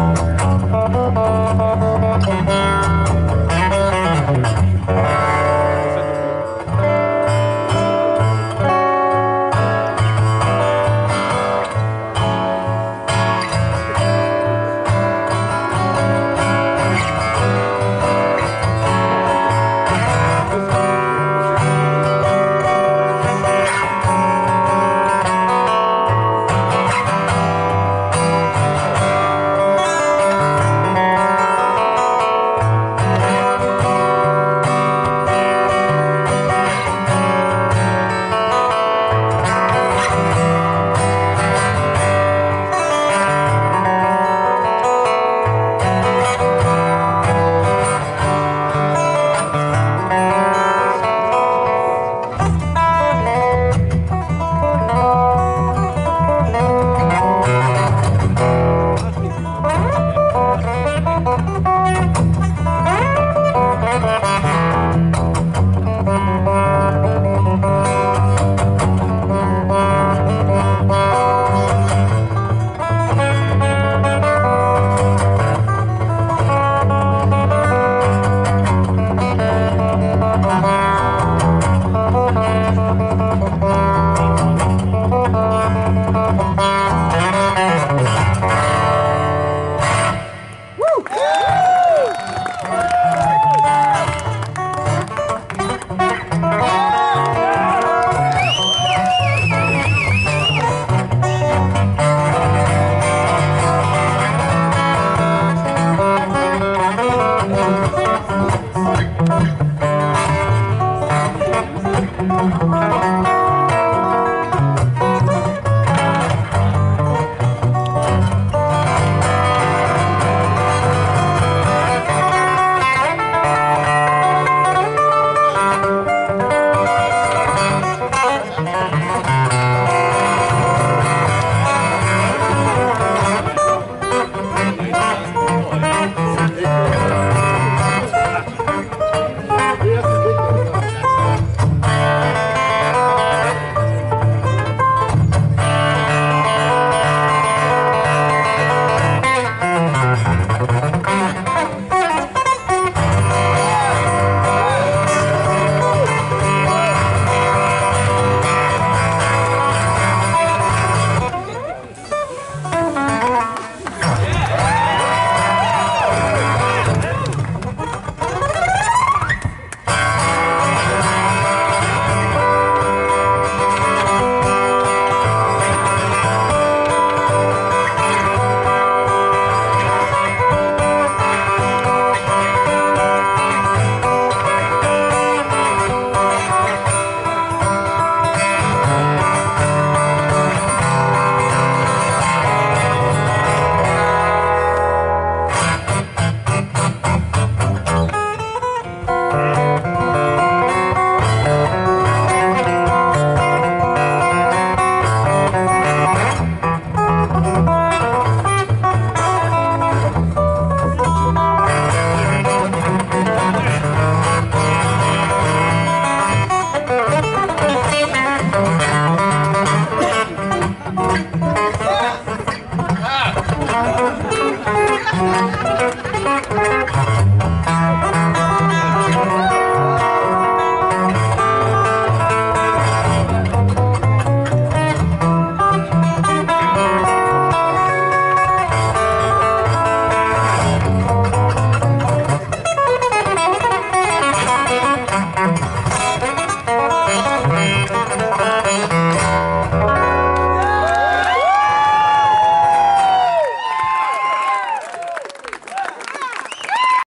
Oh, oh, oh.